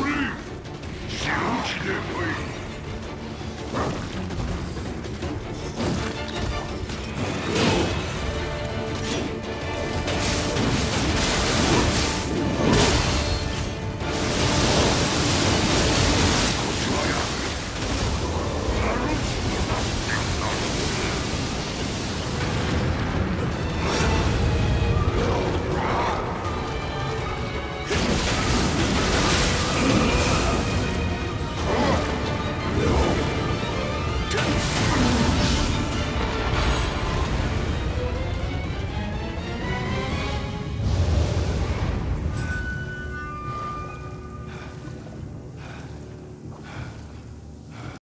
俺死ぬ気で来い